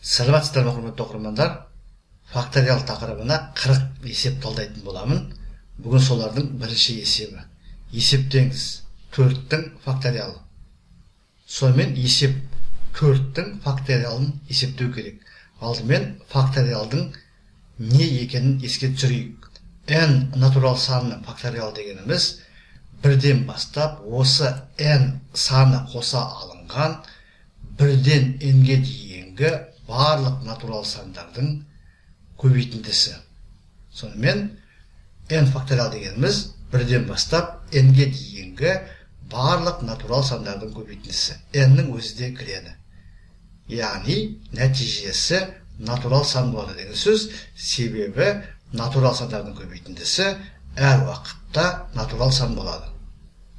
саламатсыздар ма құрметті оқырмандар факториал тақырыбына қырық есеп талдайтын боламын. Бүгін солардың бірінші есебі. Есептеңіз төрттің факториалы. Сонымен есеп төрттің факториалын есептеу керек. Алдымен факториалдың не екенін еске түсірейік. N натурал санының факториалы дегеніміз бірден бастап осы n саны қоса алынған бірден n-ге дейінгі барлық натурал сандардың көбейтіндісі. Сонымен n факториал дегеніміз бірден бастап n-ге дейінгі барлық натурал сандардың көбейтіндісі. N-нің өзі де кіреді. Яғни нәтижесі натурал сан болады деген сөз себебі натурал сандардың көбейтіндісі әр уақытта натурал сан болады.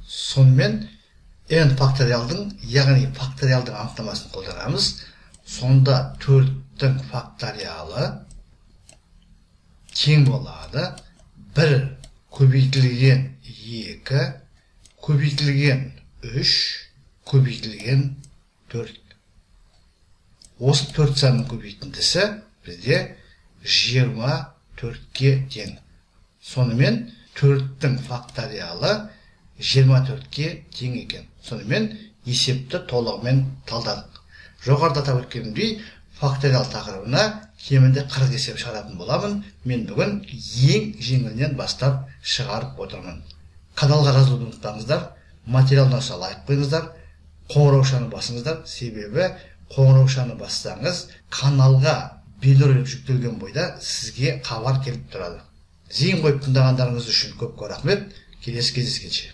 Сонымен n факториалдың яғни факториалдың анықтамасын қолданамыз. Сонда төрттің факториалы тең болады бір көбейтілген екі көбейтілген үш көбейтілген төрт осы төрт санның көбейтіндісі бізде жиырма төртке тең сонымен төрттің факториалы жиырма төртке тең екен сонымен есепті толығымен талдадық. Жоғарыда атап өткенімдей факториал тақырыбына кемінде қырық есеп шығаратын боламын. Мен бүгін ең жеңілінен бастап шығарып отырмын. Каналға жазылуды ұмытпаңыздар материал ұнаса лайк қойыңыздар қоңыраушаны басыңыздар. Себебі қоңыраушаны бассаңыз каналға бейнеролик жүктелген бойда сізге хабар келіп тұрады. Зейін қойып тыңдағандарыңыз үшін көп көп рахмет. Келесі кездескенше.